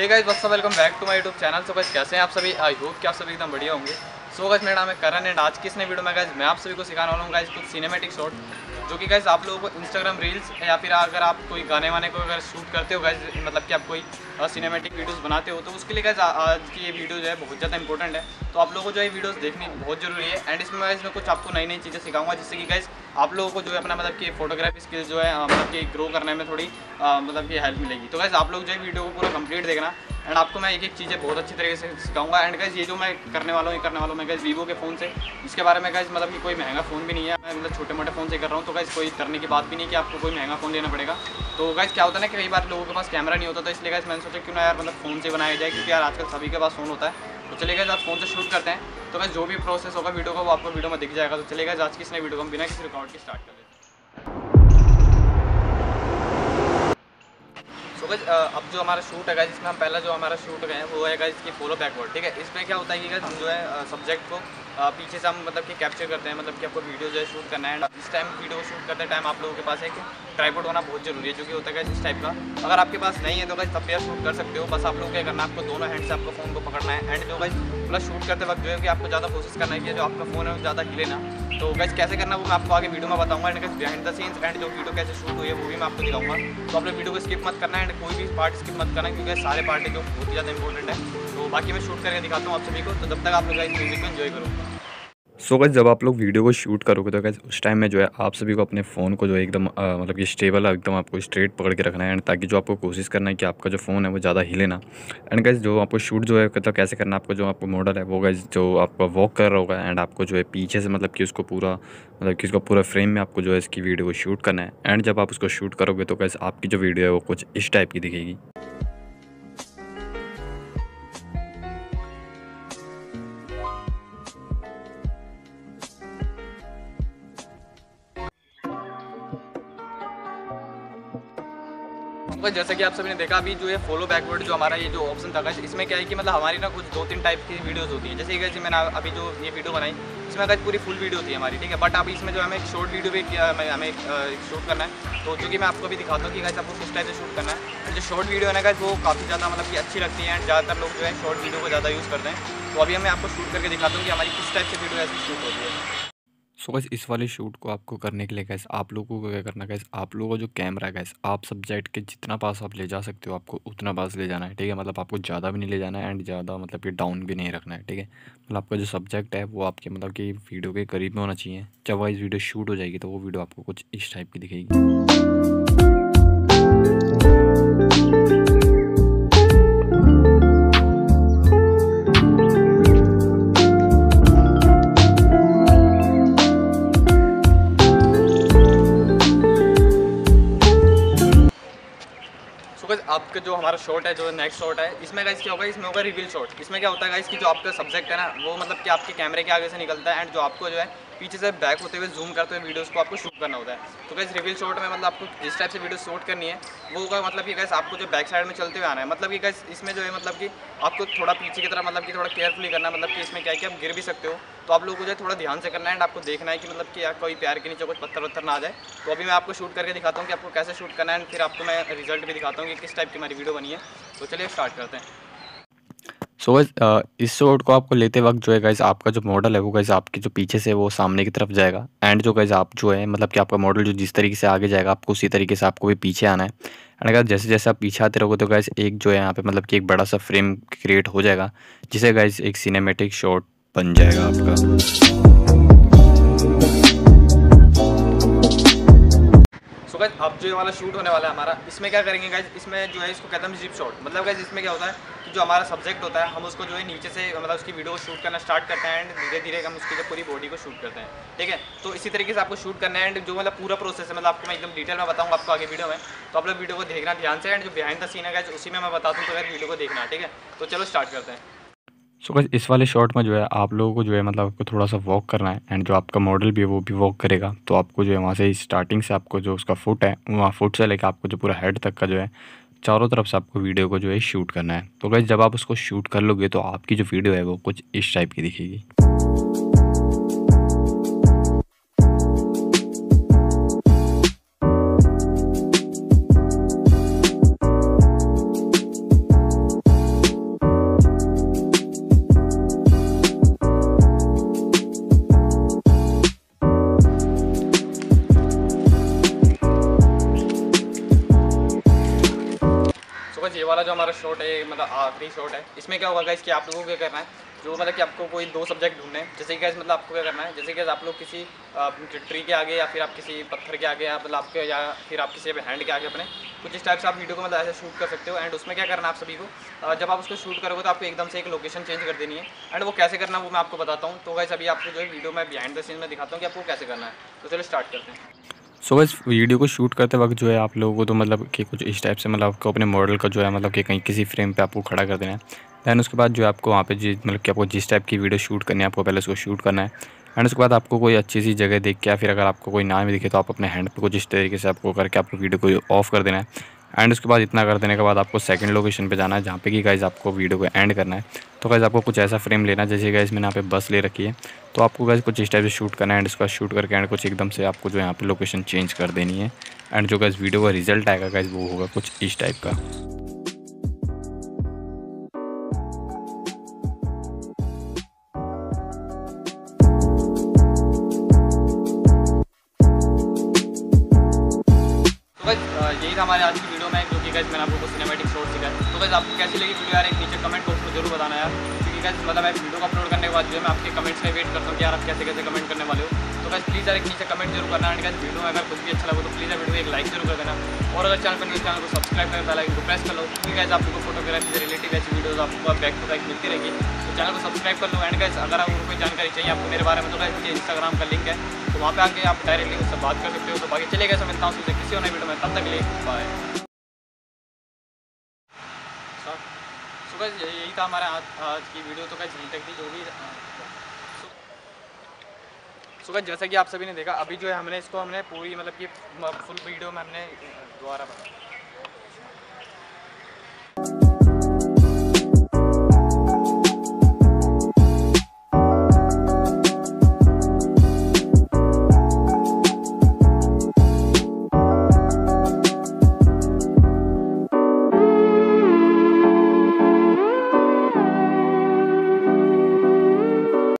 Hey guys what's welcome back to my YouTube channel so बस कैसे हैं आप सभी? आई होप कि आप सभी एकदम बढ़िया होंगे। सो गाइस मेरा नाम है करण एंड आज की इस वीडियो में गाइस मैं आप सभी को सिखाने वाला हूँ गाइस कुछ सिनेमैटिक शॉट जो कि गाइस आप लोगों को इंस्टाग्राम रील्स या फिर अगर आप कोई गाने वाने को अगर शूट करते हो गाइस मतलब कि आप कोई सिनेमेटिक वीडियोस बनाते हो तो उसके लिए गाइस आज की ये वीडियो जो है बहुत ज़्यादा इंपॉर्टेंट है। तो आप लोगों को जो है वीडियोस देखनी बहुत ज़रूरी है एंड इसमें गाइस मैं कुछ आपको नई नई चीज़ें सिखाऊँगा, जिससे कि गाइस आप लोगों को जो है अपना मतलब कि फोटोग्राफी स्किल्स जो है मतलब कि ग्रो करने में थोड़ी मतलब कि हेल्प मिलेगी। तो गाइस आप लोग जो है वीडियो को पूरा कंप्लीट देखना। एंड आपको मैं एक एक चीज़ें बहुत अच्छी तरीके से सिखाऊँगा। एंड गाइज़ ये जो मैं करने वाला हूँ, ये करने वाला हूँ मैं गाइज़ वीवो के फ़ोन से। इसके बारे में गाइज़ मतलब कि कोई महँगा फ़ोन भी नहीं है। मैं मतलब छोटे मोटे फ़ोन से कर रहा हूँ तो गाइज़ कोई करने की बात भी नहीं कि आपको कोई महँगा फ़ोन लेना पड़ेगा। तो गाइज़ क्या होता है ना कई बार लोगों के पास कैमरा नहीं होता तो इसलिए गाइज़ मैंने सोचा क्यों ना यार मतलब फ़ोन से बनाया जाए, क्योंकि यार आजकल सभी के पास फ़ोन होता है। तो चलिए आप फ़ोन से शूट करते हैं। तो गाइज़ जो भी प्रोसेस होगा वीडियो का, वो आपको वीडियो में दिख जाएगा। तो चलिए आज की इसने वीडियो को बिना किसी रिकॉर्ड की स्टार्ट कर गाइज़ अब जो हमारा शूट है गाइज़ इसमें हम पहला जो हमारा शूट गए वो है इसकी फॉलो बैकवर्ड ठीक है? इसमें क्या होता है कि हम जो है सब्जेक्ट को पीछे से हम मतलब कि कैप्चर करते हैं मतलब कि आपको वीडियो जो है शूट करना है। इस टाइम वीडियो शूट करते टाइम आप लोगों के पास एक ट्राईपोर्ट होना बहुत ज़रूरी है, जो कि होता है इस टाइप का। अगर आपके पास नहीं है तो गाइज़ तब भी आप शूट कर सकते हो। बस आप लोग क्या करना है, आपको दोनों हैंड से आपको फ़ोन को पकड़ना है। एंड जो गाइज़ प्लस शूट करते वक्त जो है कि आपको ज़्यादा कोशिश करना है कि जो आपका फ़ोन है ज़्यादा हिले ना। तो गैस कैसे करना वो मैं आपको आगे वीडियो में बताऊँगा and behind the scenes and जो वीडियो कैसे शूट हुई है, वो भी मैं आपको दिखाऊँगा। तो आपने वीडियो को स्किप मत करना एंड कोई भी पार्ट स्किप मत करना क्योंकि सारे पार्ट जो बहुत ही ज़्यादा इंपॉर्टेंट है। तो बाकी मैं शूट करके दिखाता हूँ आप सभी को। तो तब तक आप लोग इस म्यूज़िक को इन्जॉय करो। सो so, जब आप लोग वीडियो को शूट करोगे तो गैस उस टाइम में जो है आप सभी को अपने फ़ोन को जो है एकदम मतलब कि स्टेबल एकदम आपको स्ट्रेट पकड़ के रखना है एंड ताकि जो आपको कोशिश करना है कि आपका जो फ़ोन है वो ज़्यादा हिले ना। एंड गैस जो आपको शूट जो है मतलब कैसे करना है आपको जो आपको मॉडल है वो गैस जो आपका वॉक कर रहा होगा एंड आपको जो है पीछे से मतलब कि उसको पूरा मतलब कि उसको पूरा फ्रेम में आपको जो है इसकी वीडियो को शूट करना है। एंड जब आप उसको शूट करोगे तो गैस आपकी जो वीडियो है वो कुछ इस टाइप की दिखेगी। तो जैसा कि आप सभी ने देखा, अभी जो है फॉलो बैकवर्ड जो हमारा ये जो ऑप्शन था इसमें क्या है कि मतलब हमारी ना कुछ दो तीन टाइप की वीडियोस होती है। जैसे कि मैंने अभी जो ये वीडियो बनाई, इसमें अगर पूरी फुल वीडियो होती है हमारी, ठीक है? बट अभी इसमें जो हमें एक शॉर्ट वीडियो भी किया, हमें शूट करना है। तो जो कि मैं आपको भी दिखाता हूँ कि आपको किस टाइप से शूट करना है। जो शॉर्ट वीडियो है ना वो काफ़ी ज़्यादा मतलब कि अच्छी लगती है, ज़्यादातर लोग जो है शॉर्ट वीडियो को ज़्यादा यूज़ करते हैं। तो अभी मैं आपको शूट करके दिखाता हूँ कि हमारी किस टाइप से वीडियो ऐसी शूट होती है। सो गैस इस वाले शूट को आपको करने के लिए गैस आप लोगों को क्या करना गैस आप लोगों का जो कैमरा गैस आप सब्जेक्ट के जितना पास आप ले जा सकते हो, आपको उतना पास ले जाना है, ठीक है? मतलब आपको ज़्यादा भी नहीं ले जाना है एंड ज़्यादा मतलब कि डाउन भी नहीं रखना है, ठीक है? मतलब आपका जो सब्जेक्ट है, वो आपके मतलब कि वीडियो के करीब में होना चाहिए। जब वाइज वीडियो शूट हो जाएगी तो वो वीडियो आपको कुछ इस टाइप की दिखेगी। आपका जो हमारा शॉट है, जो नेक्स्ट शॉट है, इसमें गाइस क्या होगा? इसमें होगा रिवील शॉट इसमें क्या होता है गाइस कि जो आपका सब्जेक्ट है ना, वो मतलब कि आपके कैमरे के आगे से निकलता है एंड जो आपको जो है पीछे से बैक होते हुए जूम करते हुए वीडियोस को आपको शूट करना होता है। तो कैसे रिवील शॉट में मतलब आपको जिस टाइप से वीडियो शूट करनी है, वो होगा मतलब कि कैसे आपको जो बैक साइड में चलते हुए आना है मतलब कि गैस इसमें जो है मतलब कि आपको थोड़ा पीछे की तरफ़ मतलब कि थोड़ा केयरफुली करना मतलब कि इसमें क्या है कि आप गिर भी सकते हो। तो आप लोगों को जो है थोड़ा ध्यान से करना है एंड आपको देखना है कि मतलब कि कोई प्यार के नीचे कुछ पत्थर वत्थर ना आ जाए। तो अभी मैं आपको शूट करके दिखाता हूँ कि आपको कैसे शूट करना है एंड फिर आपको मैं रिज़ल्ट भी दिखाता हूँ कि किस टाइप की हमारी वीडियो बनी है। तो चलिए स्टार्ट करते हैं। सो so, uh, इस शॉट को आपको लेते वक्त जो है गाइज़ आपका जो मॉडल है वो गाइज़ आपकी जो पीछे से वो सामने की तरफ़ जाएगा। एंड जो गाइज़ आप जो है मतलब कि आपका मॉडल जो जिस तरीके से आगे जाएगा आपको उसी तरीके से आपको भी पीछे आना है। एंड अगर जैसे जैसे आप पीछे आते रहोगे तो गाइज़ एक जो है यहाँ पे मतलब कि एक बड़ा सा फ्रेम क्रिएट हो जाएगा जिसे गाइज़ एक सिनेमेटिक शॉट बन जाएगा आपका। अब जो ये वाला शूट होने वाला है हमारा इसमें क्या करेंगे गाइज़ इसमें जो है इसको कहते हैं जिप शॉट मतलब गाइज़ इसमें क्या होता है? जो हमारा सब्जेक्ट होता है हम उसको जो है नीचे से मतलब उसकी वीडियो को शूट करना स्टार्ट करते हैं एंड धीरे धीरे हम उसकी जो पूरी बॉडी को शूट करते हैं। ठीक है? तो इसी तरीके से आपको शूट करना है एंड जो मतलब पूरा प्रोसेस है मतलब आपको मैं एकदम डिटेल में बताऊँगा आपको आगे वीडियो में तो आप लोग वीडियो को देखना ध्यान से एंड जो बिहाइंड द सीन है उसी में मैं बता दूँ तो अगर वीडियो को देखना ठीक है? तो चलो स्टार्ट करते हैं। सो so, इस वाले शॉट में जो है आप लोगों को जो है मतलब आपको थोड़ा सा वॉक करना है एंड जो आपका मॉडल भी है वो भी वॉक करेगा। तो आपको जो है वहाँ से स्टार्टिंग से आपको जो उसका फुट है वहाँ फुट से लेकर आपको जो पूरा हेड तक का जो है चारों तरफ़ से आपको वीडियो को जो है शूट करना है। तो गैस जब आप उसको शूट कर लोगे तो आपकी जो वीडियो है, वो कुछ इस टाइप की दिखेगी। जो हमारा शॉट है मतलब आखिरी शॉट है। इसमें क्या होगा गाइस कि आप लोगों को क्या करना है, जो मतलब कि आपको कोई दो सब्जेक्ट ढूँढने हैं, जैसे कि guys मतलब आपको क्या करना है, जैसे कि आप लोग किसी ट्री के आगे या फिर आप किसी पत्थर के आगे या मतलब आपके, या फिर आप किसी हैंड के आगे अपने कुछ इस टाइप से आप वीडियो को मतलब ऐसे शूट कर सकते हो। एंड उसमें क्या करना है आप सभी को जब आप उसको शूट करोगे तो आपको एकदम से एक लोकेशन चेंज कर देनी है। एंड वो कैसे करना है वो मैं आपको बताता हूँ। तो गाइस अभी आपको जो है वीडियो में बिहाइंड द सीन में दिखाता हूँ कि आपको कैसे करना है। तो चलो स्टार्ट करते हैं। सो so, इस वीडियो को शूट करते वक्त जो है आप लोगों को तो मतलब कि कुछ इस टाइप से मतलब आपको अपने मॉडल का जो है मतलब कि कहीं किसी फ्रेम पे आपको खड़ा कर देना है। दैन उसके बाद जो है आपको वहाँ पे जी मतलब कि आपको जिस टाइप की वीडियो शूट करनी है आपको पहले उसको शूट करना है। एंड उसके बाद आपको कोई अच्छी सी जगह देख के या फिर अगर आपको कोई ना भी दिखे तो आप अपने हैंड पे कुछ इस तरीके से आपको करके आपको वीडियो को ऑफ़ कर देना है। एंड उसके बाद इतना कर देने के बाद आपको सेकंड लोकेशन पे जाना है जहाँ पे कि गाइज़ आपको वीडियो को एंड करना है। तो गाइज़ आपको कुछ ऐसा फ्रेम लेना जैसे गाइज़ मैंने यहाँ पे बस ले रखी है। तो आपको गाइज़ कुछ इस टाइप से शूट करना है एंड उसका शूट करके एंड कुछ एकदम से आपको जो यहाँ पे लोकेशन चेंज कर देनी है। एंड जो गाइज़ वीडियो का रिज़ल्ट आएगा गाइज़ वो होगा कुछ इस टाइप का। तो यही था हमारे आज की कि गाइस मैंने आपको सिनेमेटिक शॉट सिखाया तो गाइस आपको कैसी लगी वीडियो यार? एक नीचे कमेंट बॉक्स में ज़रूर बताना यार। क्योंकि गाइस मतलब मैं वीडियो को अपलोड करने के बाद जो है, मैं आपके कमेंट्स का वेट करता हूँ कि यार आप कैसे कैसे कमेंट करने वाले हो। तो गाइस प्लीज़ यार एक नीचे कमेंट ज़रूर करना। एंड गाइस वीडियो में अगर कुछ भी अच्छा लगे तो प्लीज़ वीडियो एक लाइक ज़रूर कर देना। और अगर चैनल पर न्यूज़ चैनल को सब्सक्राइब बेल आइकन को प्रेस कर लो। क्योंकि गाइस आप लोगों को फोटोग्राफी से रिलेटेड ऐसी वीडियोस आपको बैक टू बैक मिलती रहेगी। तो चैनल को सब्सक्राइब कर लो। एंड गाइस अगर आपको कोई जानकारी चाहिए आपको मेरे बारे में तो मुझे इंस्टाग्राम का लिंक है। तो वहाँ पे आके आप डायरेक्टली उससे बात कर सकते हो। तो बाकी चले गए मिलता हूँ किसी और वीडियो में। तब तक लिए बाय सो गाइस यही था हमारा आज आज की वीडियो तो कैसे यहीं थी जो भी सो गाइस जैसा कि आप सभी ने देखा, अभी जो है हमने इसको हमने पूरी मतलब कि फुल वीडियो में हमने दोबारा बना